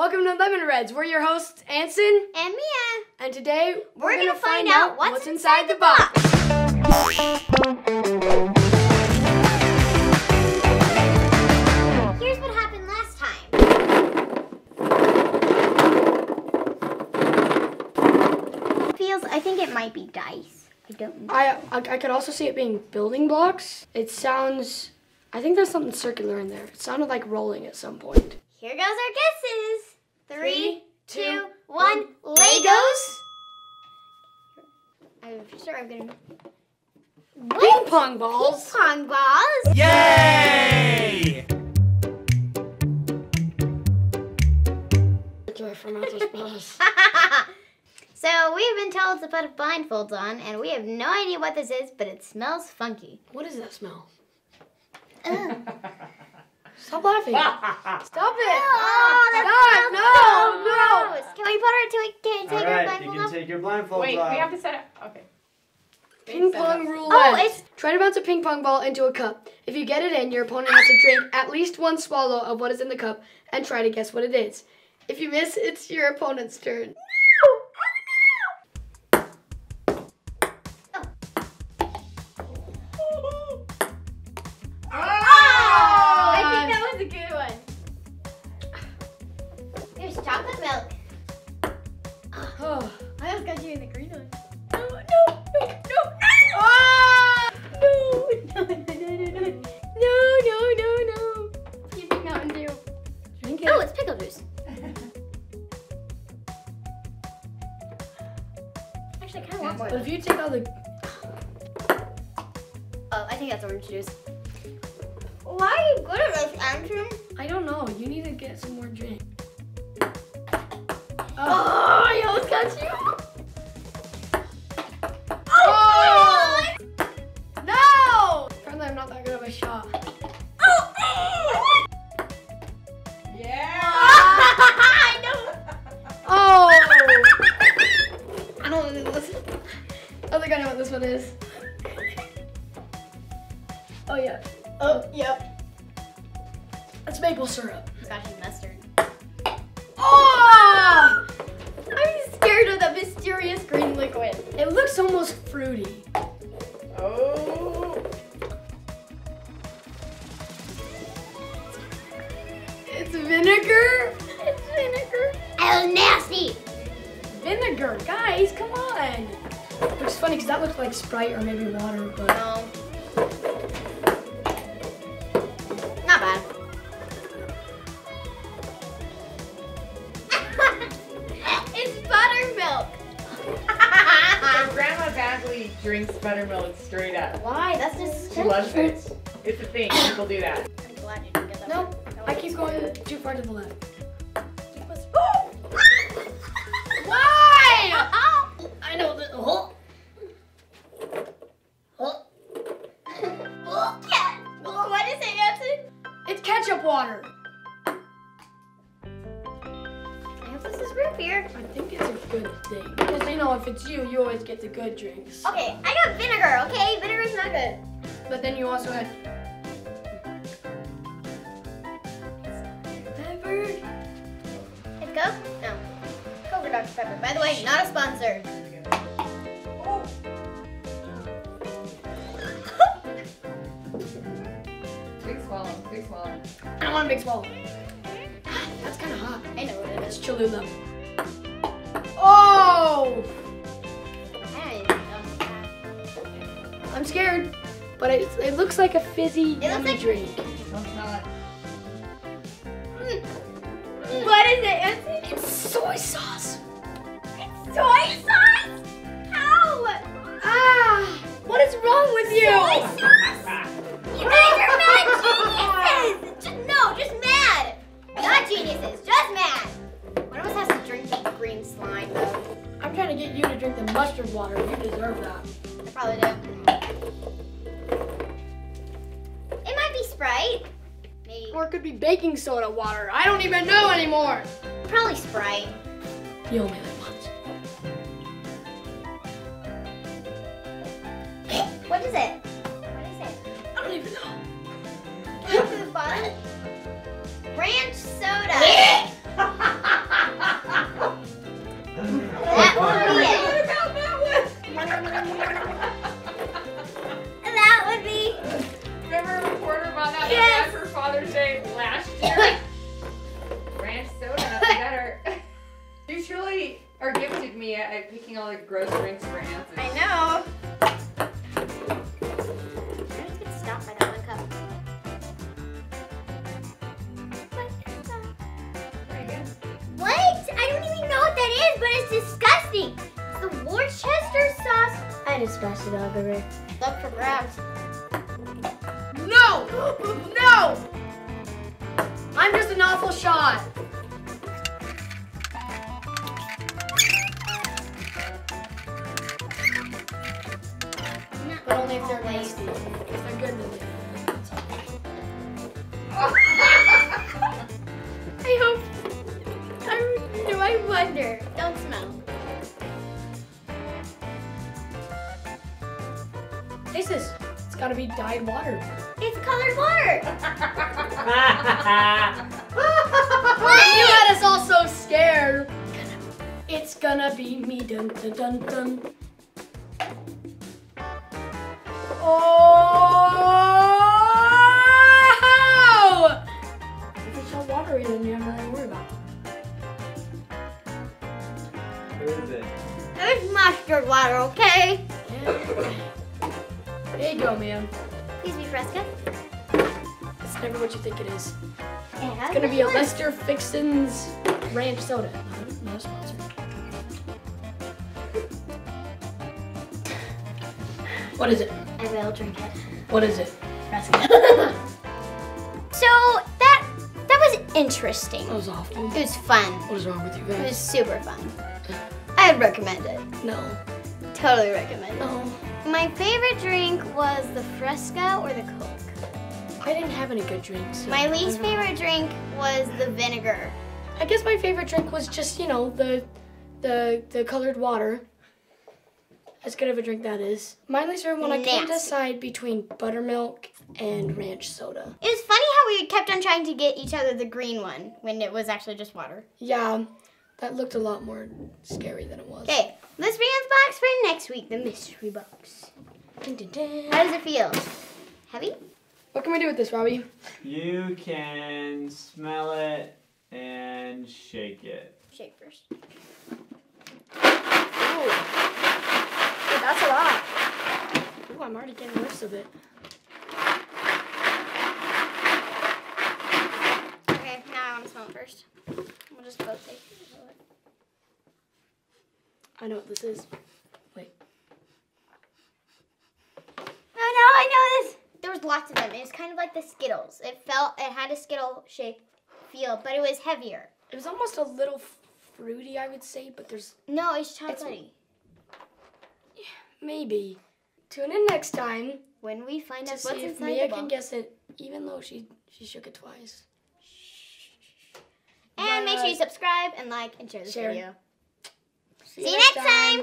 Welcome to Lemon Reds. We're your hosts, Anson, And Mia. and today We're gonna find out what's inside the box. Here's what happened last time. Feels, I think it might be dice. I don't know. I, I I could also see it being building blocks. It sounds. I think there's something circular in there. It sounded like rolling at some point. Here goes our guesses. Three, Three, two, two, one. Legos. I'm sure I'm gonna. Ping pong balls. Ping pong balls. Yay! Joy from outer space. so we've been told to put blindfolds on, and we have no idea what this is, but it smells funky. What is that smell? Ugh. Stop laughing. Stop it. Oh, Stop. No, no, smells. Can we put her to it? can All take her right, you blindfold can off? take your blindfolds Wait, off. we have to set it. Okay. Ping pong up. roulette. Oh, it's- Try to bounce a ping pong ball into a cup. If you get it in, your opponent has to drink at least one swallow of what is in the cup and try to guess what it is. If you miss, it's your opponent's turn. But if you take all the Oh, I think that's orange juice. Why are you good at this, Andrew? I don't know. You need to get some more drink. This one is. Oh yeah. Oh, yep. It's maple syrup. And mustard. Oh! I'm scared of the mysterious green liquid. It looks almost fruity. Oh. It's vinegar. It's vinegar. Oh, nasty. Vinegar, guys, come on. Looks funny because that looks like Sprite or maybe water, but No. Not bad. it's buttermilk. So Grandma Bagley drinks buttermilk straight up. Why? That's just. She loves it. It's a thing. People do that. I'm glad you didn't get that. Nope, one. I keep going too far to the left. Water. I hope this is root beer. I think it's a good thing. Because you know, if it's you, you always get the good drinks. Okay, I got vinegar, okay? Vinegar's not good. But then you also had pepper. It's Coke? No. Coke or Dr. Pepper. By the way, not a sponsor. Swallow. Big swallow. I don't want a big swallow. That's kind of hot. I know what it It's is. Cholula. Oh! I don't even know. I'm scared. But it, it looks like a fizzy looks yummy like- drink. Don't smell it. What is it, Anson? It's soy sauce. It's soy sauce? Not geniuses, just mad! One of us has to drink the green slime, though. I'm trying to get you to drink the mustard water. You deserve that. I probably do. It might be Sprite. Maybe. Or it could be baking soda water. I don't even know anymore. Probably Sprite. You only That would be it. that would be. Remember a that Father's Day last year? Ranch soda, that's better. you truly are gifted me at, at picking all the gross drinks for Anthony. I know. Disgusting. The Worcester sauce. I just smashed it out of it. Up for grabs. No! No! I'm just an awful shot. But only if they're nasty. It's gotta be dyed water. It's colored water. You had us all so scared. It's gonna be me, dun dun dun dun. Oh! If it's all watery, then you have nothing to worry about. Who is it? It's mustard water, okay? There you go, man. Please be Fresca. It's never what you think it is. It's It's gonna be a Lester Fixins ranch soda. No, no sponsor. What is it? I will drink it. What is it? Fresca. So that that was interesting. That was awful. It was fun. What is wrong with you guys? It was super fun. I'd recommend it. No. Totally recommend it. No. My favorite drink was the Fresca or the Coke. I didn't have any good drinks. so My least favorite drink was the vinegar. I guess my favorite drink was just, you know, the the the colored water. As good of a drink that is. My least favorite one I Nasty. decide between buttermilk and ranch soda. It was funny how we kept on trying to get each other the green one when it was actually just water. Yeah, that looked a lot more scary than it was. Okay, let's out the box next week, the mystery box. Dun, dun, dun. How does it feel? Heavy? What can we do with this, Robbie? You can smell it and shake it. Shake first. Ooh. Ooh, that's a lot. Ooh, I'm already getting whiffs of it. Okay, now I want to smell it first. We'll just both take it. I know what this is. Wait. Oh no, I know this. There was lots of them. It was kind of like the Skittles. It felt, it had a Skittle shape feel, but it was heavier. It was almost a little fruity, I would say, but there's No, it's chocolatey. maybe. Tune in next time When we find out what's see if inside Mia the can guess it, even though she she shook it twice. And make sure you subscribe and like and share this Share. video. See See you next time.